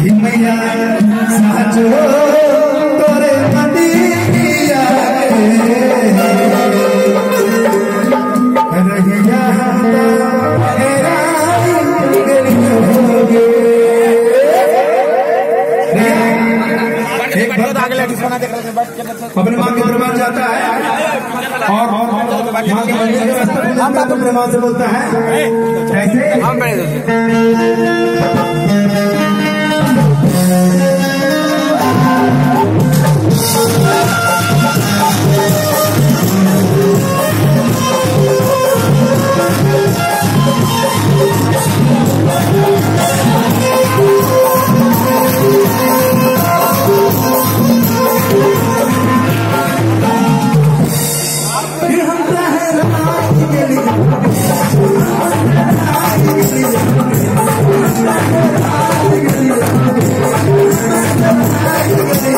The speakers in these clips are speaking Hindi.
हिमैया साचो अपने माँ के दरबार जाता है। और माँ अपने से बोलता है कैसे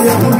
Yeah.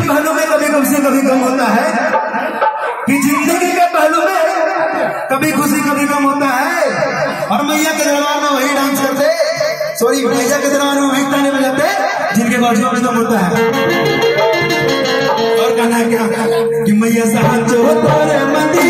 के पहलू में कभी कम से कभी कम होता है। कि ज़िंदगी के पहलू में कभी खुशी, कभी कम होता है। और मैया के दरबार में वही डांस करते। सॉरी, मैया के दरबार में वही ताने बजाते, जिनके बाजू में कम होता है। और कहना क्या कि मैया साहब जो तोरे मंदिर।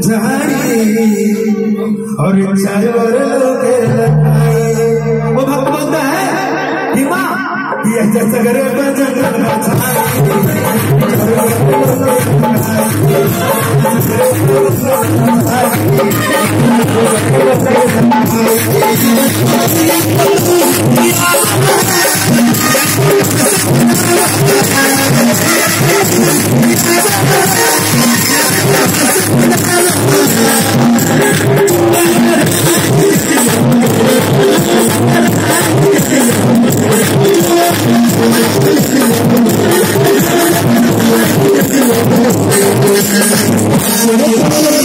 झाड़ी और चारों लोगे लगाई वो भक्त बोलता है कि माँ यही जगरे बजरंगा Thank you.